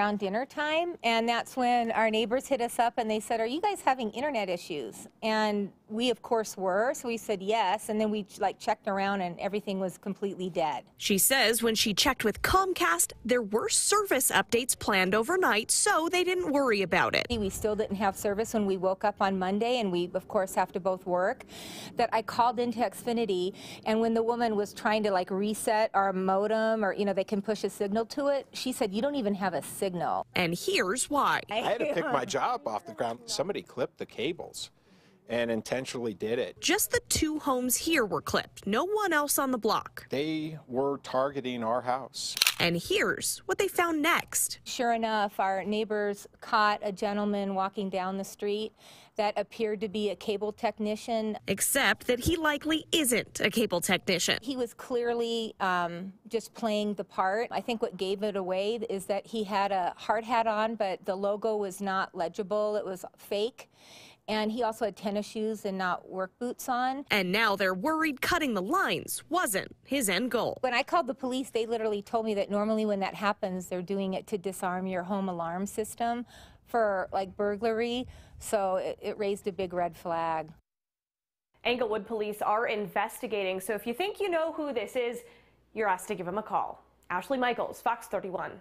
around dinner time and that's when our neighbors hit us up and they said are you guys having internet issues and we of course were so we said yes and then we like checked around and everything was completely dead She says when she checked with Comcast, there were service updates planned overnight, so they didn't worry about it. we still didn't have service when we woke up on monday and we of course have to both work that i called into xfinity and when the woman was trying to like reset our modem or you know they can push a signal to it she said you don't even have a signal And here's why. I had to pick my job off the ground. Somebody clipped the cables and intentionally did it. Just the two homes here were clipped, no one else on the block. They were targeting our house. And here's what they found next. Sure enough, our neighbors caught a gentleman walking down the street that appeared to be a cable technician. Except that he likely isn't a cable technician. He was clearly um, just playing the part. I think what gave it away is that he had a hard hat on, but the logo was not legible, it was fake. And he also had tennis shoes and not work boots on. And now they're worried cutting the lines wasn't his end goal. When I called the police, they literally told me that normally when that happens, they're doing it to disarm your home alarm system for like burglary. So it, it raised a big red flag. Englewood police are investigating, so if you think you know who this is, you're asked to give them a call. Ashley Michels, Fox 31.